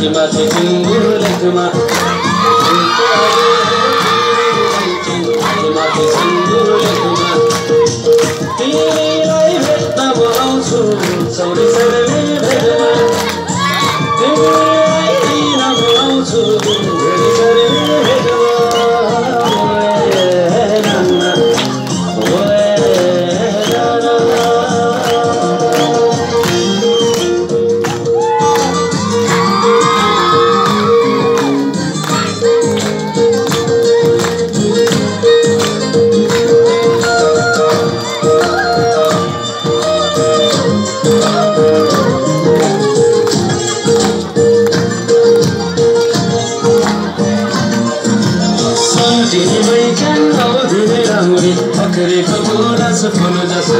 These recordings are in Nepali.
चंद्रमा से चंद्रमा चंद्रमा से राम्री फक्रेको गुराँस फुल जस्तो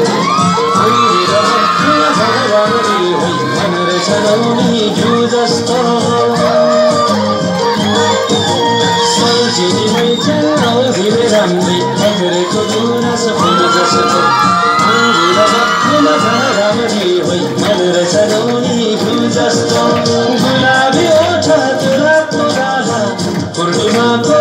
अङ्गिर भक्तिमा भगवानी होइ भनेर चढाउने घिउ राम्री फुल जस्तो अङ्गिर भक्तिमा भगवानी होइ भनेर चढाउने घिउ जस्तो गुलाबी ओठ रातो गाला पूर्णिमाको